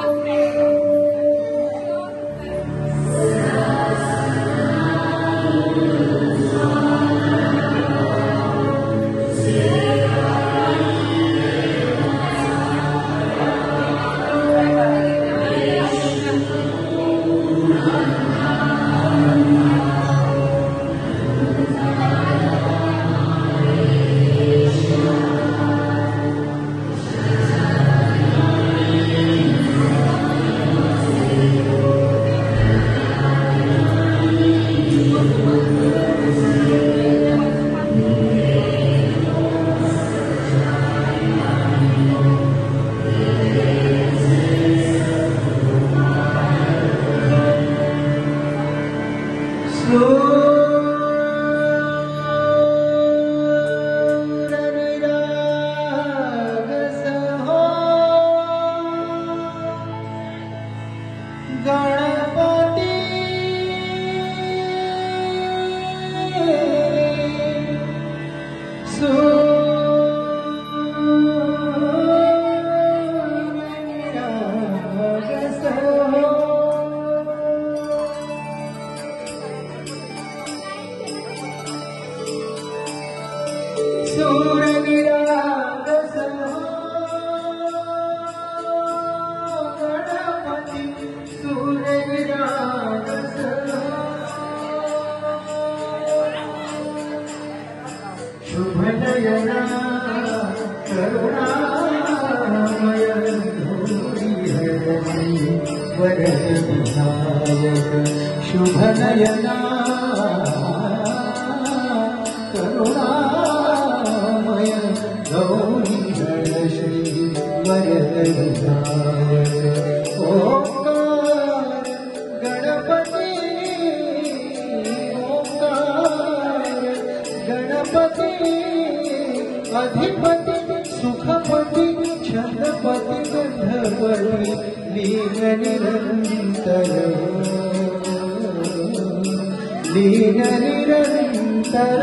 my friend. शुभनयना अधिपती सुखपती छंदपती गंधपती लीन निरंतर लीन निरंतर